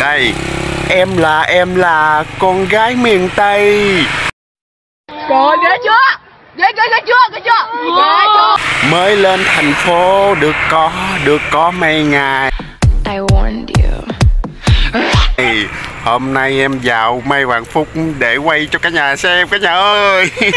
đây em là em là con gái miền tây. Trời ghê chưa? Ghê ghê ghê chưa? Ghê chưa? Ghê chưa? Mới lên thành phố được có được có mấy ngày. I warned you. Hôm nay em vào May Hoàng Phúc để quay cho cả nhà xem cả nhà ơi.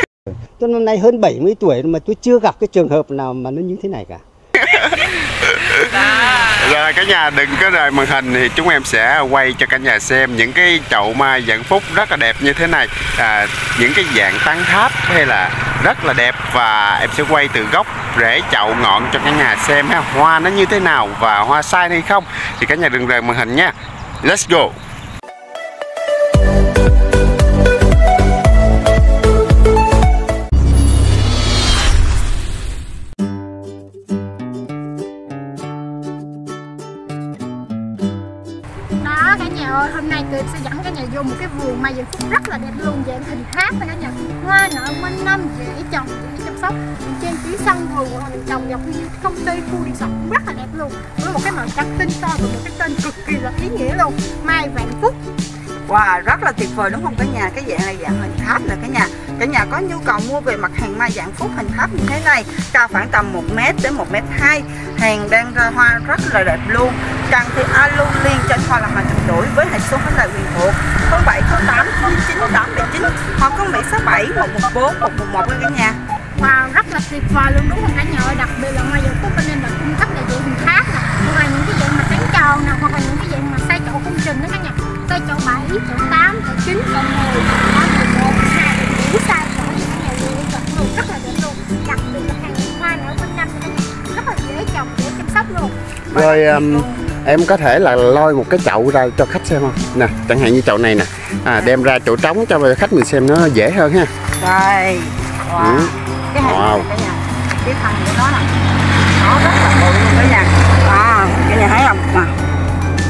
Tôi năm nay hơn 70 tuổi mà tôi chưa gặp cái trường hợp nào mà nó như thế này cả. Rồi cả nhà đừng có rời màn hình thì chúng em sẽ quay cho cả nhà xem những cái chậu mai vạn phúc rất là đẹp như thế này. À, những cái dạng tán tháp hay là rất là đẹp và em sẽ quay từ gốc rễ chậu ngọn cho cả nhà xem ha. Hoa nó như thế nào và hoa sai hay không thì cả nhà đừng rời màn hình nha. Let's go. Ơi, hôm nay tôi sẽ dẫn cả nhà vô một cái vườn mai vạn phúc rất là đẹp luôn, dạng hình tháp đó cả nhà. Hoa nở quanh năm dễ trồng, dễ chăm sóc. Trên phía sân vườn hoặc là mình trồng dọc như công ty khu resort cũng rất là đẹp luôn. Với một cái màu trắng tinh to và một cái tên cực kỳ là ý nghĩa luôn. Mai vạn phúc. Wow rất là tuyệt vời đúng không? Cả nhà Cái dạng này dạng hình tháp nè cả nhà Cả nhà có nhu cầu mua về mặt hàng mai dạng phúc hình tháp như thế này. Cao khoảng tầm 1m đến 1m2 Hàng đang ra hoa rất là đẹp luôn. Trang thì alo liên trên hoa là hoàn thành đổi với hệ số hotline quyền thuộc 0708 99 879 hoặc 0767 114 111 nha cả nhà Wow, rất là tuyệt vời luôn đúng không? Cả nhà ơi Đặc biệt là rồi um, em có thể là lôi một cái chậu ra cho khách xem không? Nè chẳng hạn như chậu này nè. À, đem ra chỗ trống cho khách mình xem nó dễ hơn ha. Đây Wow. Ừ. Cái hàng Wow. này Cái thân của nó nè. Nó rất là bự luôn cả nhà à, Cả nhà thấy không? À,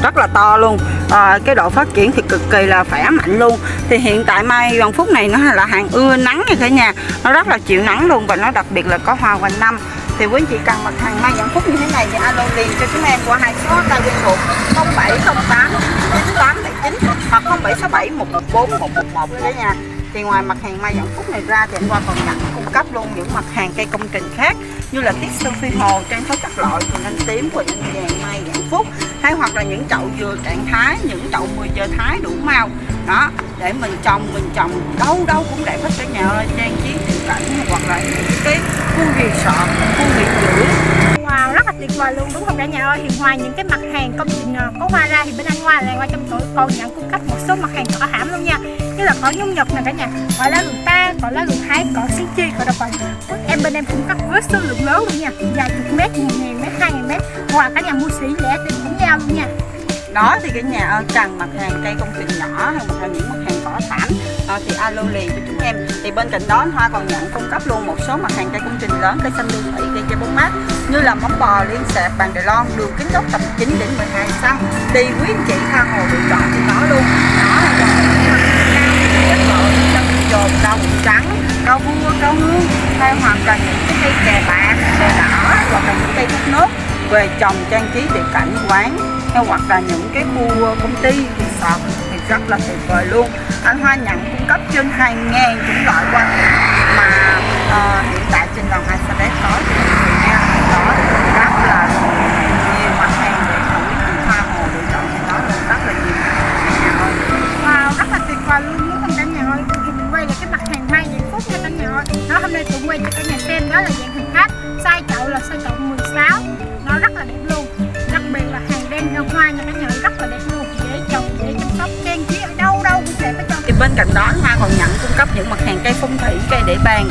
Rất là to luôn. À, Cái độ phát triển thì cực kỳ là khỏe mạnh luôn. Thì hiện tại mai Văn Phúc này nó là hàng ưa nắng nha cả nhà. Nó rất là chịu nắng luôn Và nó đặc biệt là có hoa quanh năm thì quý anh chị cần mặt hàng mai Văn Phúc như thế này thì alo liền cho chúng em qua hai số hotline quen thuộc 0708 9879 hoặc 0767 114 111 cả nhà thì ngoài mặt hàng mai vạn phúc này ra thì anh qua còn nhận cung cấp luôn những mặt hàng cây công trình khác như là tiết sơn phi hồ, trang thất các loại quỳnh anh tím, quỳnh anh vàng mai vạn phúc hay hoặc là những chậu dừa trạng thái, những chậu 10 giờ thái đủ màu. Đó, để mình trồng mình trồng, đâu đâu cũng đẹp hết cả nhà ơi. Trang trí cảnh hoặc là những cái khu resort khu nghỉ dưỡng. Wow, rất là tuyệt vời luôn đúng không? Cả nhà ơi Thì ngoài những cái mặt hàng công trình ờ, có hoa ra thì bên anh Hoa là Hoa trong tuổi còn nhận cung cấp một số mặt hàng cỏ hãm luôn nha. Như là cỏ nhung nhật nè cả nhà Cỏ lá gừng ta, cỏ lá gừng thái, cỏ xí chi, cỏ đậu phộng. Em bên em cung cấp với số lượng lớn luôn nha Dài chục mét, một ngàn mét, hai ngàn mét. Hoặc cả nhà mua sỉ lẻ tiền cũng giao luôn nha. Đó thì cái nhà ơi cần mặt hàng cây công trình nhỏ hay là những mặt hàng cỏ thảm à, thì alo liền cho chúng em thì bên cạnh đó hoa còn nhận cung cấp luôn một số mặt hàng cây công trình lớn cây xanh đô thị cây cây bóng mát như là móng bò liên sẹp bàn đài lon đường kính gốc tầm 9 đến 12 cm thì quý anh chị tha hồ lựa chọn thì nó luôn đó là dòng chất lượng dồn đồng trắng rau vua rau hương hay hoặc là những cái cây chè bạc chè đỏ hoặc là những cây thốt nốt về trồng trang trí địa cảnh quán hay hoặc là những cái khu công ty resort thì rất là tuyệt vời luôn. Anh Hoa nhận cung cấp trên 2 ngàn chủng loại hoa mà ờ, hiện tại trên làng Hai Sa có thì người nha đó rất là nhiều mặt hàng để mà quý chị Hoa Hồ lựa chọn thì đó là rất là nhiều cả Wow, rất là tuyệt vời luôn muốn không cả nhà ơi? Thì mình quay lại cái mặt hàng mai vạn phúc nha cả nhà ơi. Đó hôm nay tụi quay cho cả nhà bên cạnh đó, Hoa còn nhận cung cấp những mặt hàng cây phong thủy, cây để bàn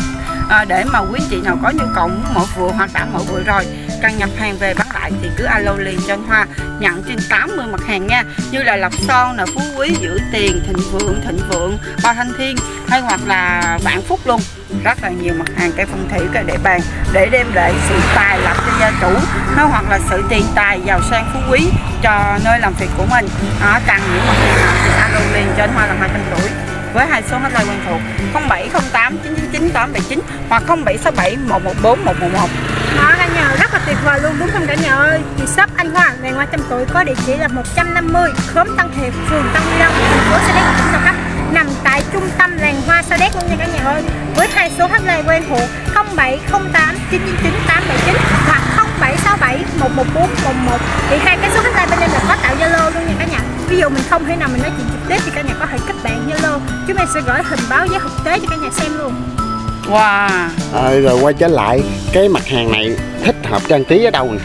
à, để mà quý chị nào có nhu cầu muốn mở vừa hoặc đã mở vừa rồi cần nhập hàng về bán lại thì cứ alo liền cho anh Hoa nhận trên 80 mặt hàng nha. Như là lọc son là phú quý giữ tiền thịnh vượng thịnh vượng ba thanh thiên hay hoặc là vạn phúc luôn. Rất là nhiều mặt hàng cây phong thủy cây để bàn để đem lại sự tài lộc cho gia chủ hay hoặc là sự tiền tài giàu sang phú quý cho nơi làm việc của mình. Đó, cần những mặt hàng nào thì alo liền cho anh Hoa là 200 tuổi với hai số hotline quen thuộc 0708 999 879 hoặc 0767 114 111 Đó cả nhà rất là tuyệt vời luôn đúng không cả nhà ơi? Thì shop Anh Hoàng đèn ngoài trăm tuổi có địa chỉ là 150 Khóm Tân Hiệp, phường Tân Long Đông, thành phố Sa Đéc, tỉnh Đồng Tháp Nằm tại trung tâm làng hoa Sa Đéc luôn nha cả nhà ơi. Với hai số hotline quen thuộc 0708 999 879 hoặc 0767 114 11 Thì hai cái số hotline bên em là có tạo Zalo luôn nha cả nhà Ví dụ mình không thể nào mình nói chuyện trực tiếp thì cả nhà có thể kết Zalo Chúng em sẽ gửi hình báo giá thực tế cho cả nhà xem luôn. Wow. À, rồi quay trở lại. Cái mặt hàng này thích hợp trang trí ở đâu nè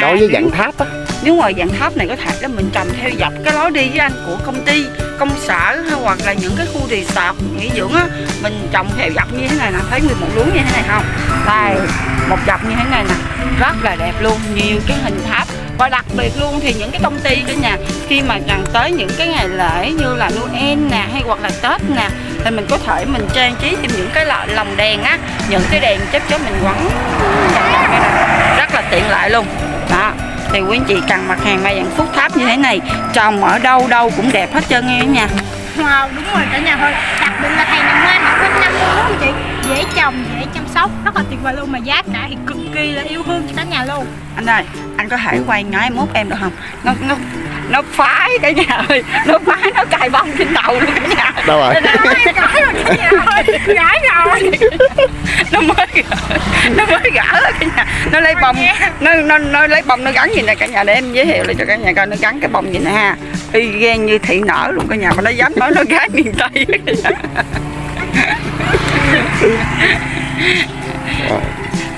đối với dạng tháp á. Nếu mà dạng tháp này có thể là mình trồng theo dọc cái lối đi với anh của công ty, công sở hay hoặc là những cái khu resort nghỉ dưỡng á Mình trồng theo dọc như thế này nè, thấy nguyên một luống như thế này không? Đây, một dọc như thế này nè, rất là đẹp luôn, nhiều cái hình tháp và đặc biệt luôn thì những cái công ty cả nhà khi mà gần tới những cái ngày lễ như là Noel nè hay hoặc là Tết nè thì mình có thể mình trang trí thêm những cái loại lồng đèn á những cái đèn chớp chớp mình quấn. Rất là tiện lợi luôn. Đó thì quý anh chị cần mặt hàng mai dạng phúc tháp như thế này trồng ở đâu đâu cũng đẹp hết trơn nghe nha. Wow, đúng rồi cả nhà thôi Đặc biệt là thầy năm hoa họ quanh năm luôn đó chị. Dễ trồng, dễ chăm sóc. Rất là tuyệt vời luôn Mà giá cả thì cực kỳ là yêu thương cho cả nhà luôn. Anh ơi anh có thể quay ngay mốt em được không? Nó nó nó phái cả nhà ơi. Nó phái nó cài bông trên đầu luôn cả nhà. Đâu rồi? Gãi rồi cả nhà ơi Gãi rồi nó mới gỡ nó mới gỡ rồi cả nhà. Nó lấy bông nó nó nó lấy bông nó gắn gì nè cả nhà để em giới thiệu lại cho cả nhà coi nó gắn cái bông gì nè ha. Y gan như thị nở luôn cả nhà mà nó dám nói nó gái miền tây. cả nhà.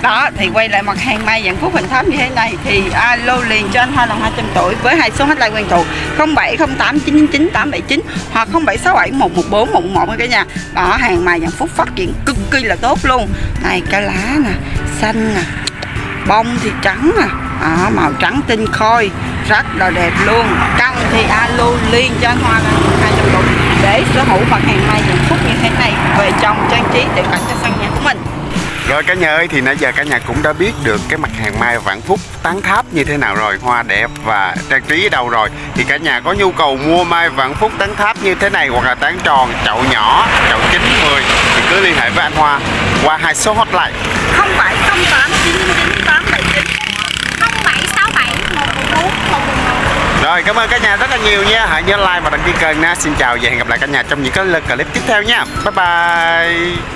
đó thì quay lại mặt hàng mai dạng phúc hình thám như thế này thì alo liền cho anh Hoa là 200 tuổi với hai số hotline quen thuộc 0708 999 879 hoặc 0767 114 111 cả nhà. Đó hàng mai dạng phúc phát triển cực kỳ là tốt luôn. Này cái lá nè xanh nè bông thì trắng nè. À, màu trắng tinh khôi rất là đẹp luôn. Căng thì alo liền cho anh Hoa là 200 tuổi để sở hữu mặt hàng mai dạng phúc như thế này về trồng trang trí để cảnh cho sân nhà của mình. Rồi cả nhà ơi thì nãy giờ cả nhà cũng đã biết được cái mặt hàng mai vạn phúc tán tháp như thế nào rồi Hoa đẹp và trang trí ở đâu rồi. Thì cả nhà có nhu cầu mua mai vạn phúc tán tháp như thế này Hoặc là tán tròn, chậu nhỏ, chậu 90 Thì cứ liên hệ với anh Hoa qua hai số hotline. 0708 999 879 0767 114 111 rồi, cảm ơn cả nhà rất là nhiều nha. Hãy nhớ like và đăng ký kênh nha. Xin chào và hẹn gặp lại cả nhà trong những cái clip tiếp theo nha. Bye bye.